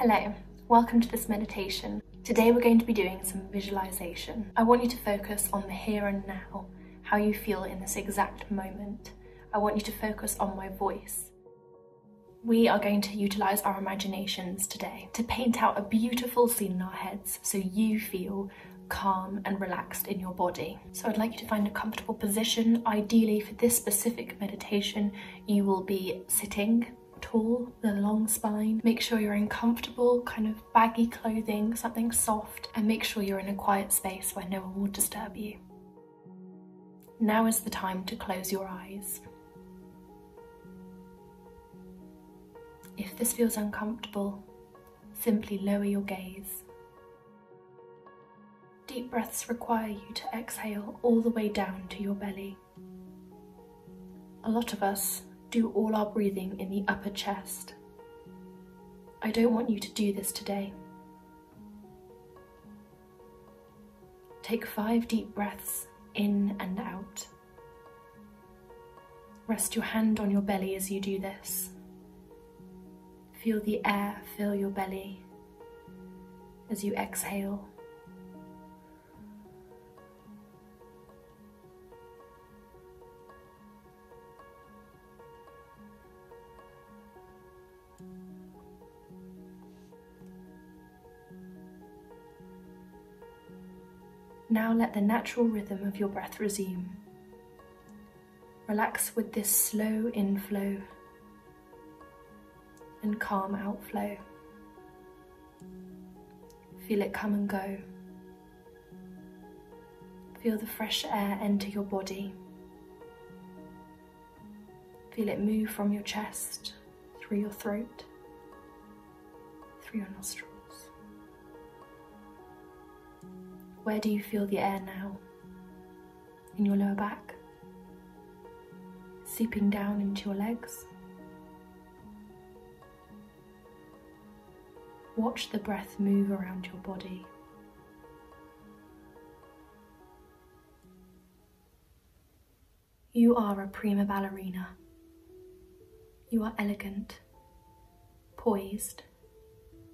Hello, welcome to this meditation. Today we're going to be doing some visualization. I want you to focus on the here and now, how you feel in this exact moment. I want you to focus on my voice. We are going to utilize our imaginations today to paint out a beautiful scene in our heads so you feel calm and relaxed in your body. So I'd like you to find a comfortable position. Ideally for this specific meditation, you will be sitting tall, the long spine. Make sure you're in comfortable, kind of baggy clothing, something soft, and make sure you're in a quiet space where no one will disturb you. Now is the time to close your eyes. If this feels uncomfortable, simply lower your gaze. Deep breaths require you to exhale all the way down to your belly. A lot of us do all our breathing in the upper chest. I don't want you to do this today. Take five deep breaths in and out. Rest your hand on your belly as you do this. Feel the air fill your belly as you exhale. Now let the natural rhythm of your breath resume. Relax with this slow inflow and calm outflow. Feel it come and go. Feel the fresh air enter your body. Feel it move from your chest, through your throat, through your nostrils. Where do you feel the air now? In your lower back? Seeping down into your legs? Watch the breath move around your body. You are a prima ballerina. You are elegant, poised,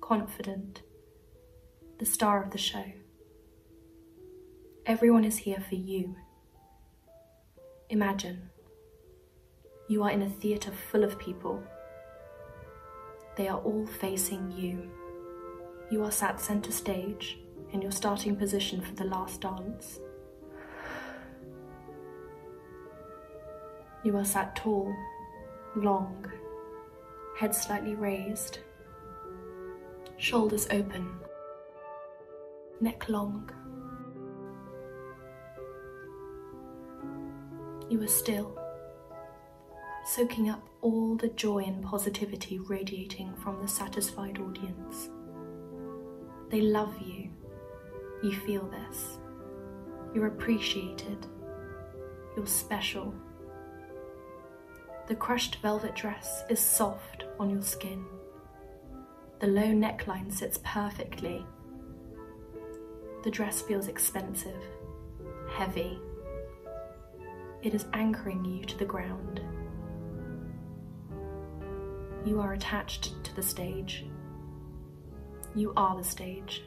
confident, the star of the show. Everyone is here for you. Imagine you are in a theatre full of people. They are all facing you. You are sat centre stage in your starting position for the last dance. You are sat tall, long, head slightly raised, shoulders open, neck long. You are still, soaking up all the joy and positivity radiating from the satisfied audience. They love you. You feel this. You're appreciated. You're special. The crushed velvet dress is soft on your skin. The low neckline sits perfectly. The dress feels expensive, heavy, it is anchoring you to the ground. You are attached to the stage. You are the stage,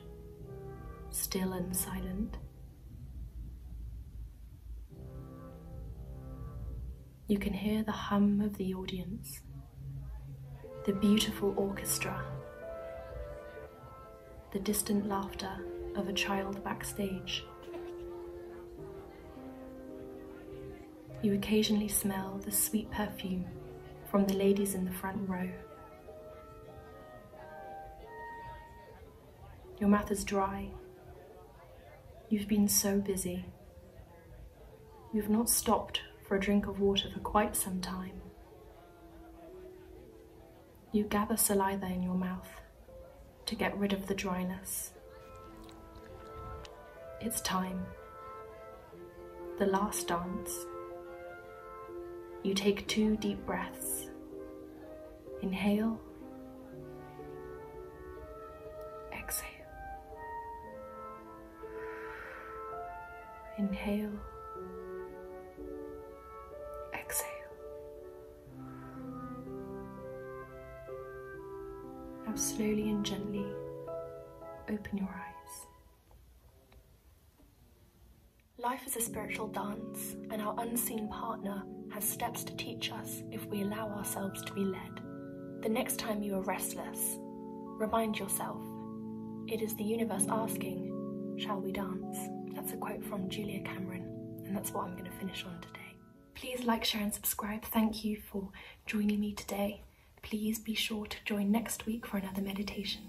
still and silent. You can hear the hum of the audience, the beautiful orchestra, the distant laughter of a child backstage. You occasionally smell the sweet perfume from the ladies in the front row. Your mouth is dry. You've been so busy. You've not stopped for a drink of water for quite some time. You gather saliva in your mouth to get rid of the dryness. It's time. The last dance. You take two deep breaths. Inhale. Exhale. Inhale. Exhale. Now slowly and gently open your eyes. Life is a spiritual dance, and our unseen partner has steps to teach us if we allow ourselves to be led. The next time you are restless, remind yourself it is the universe asking, Shall we dance? That's a quote from Julia Cameron, and that's what I'm going to finish on today. Please like, share, and subscribe. Thank you for joining me today. Please be sure to join next week for another meditation.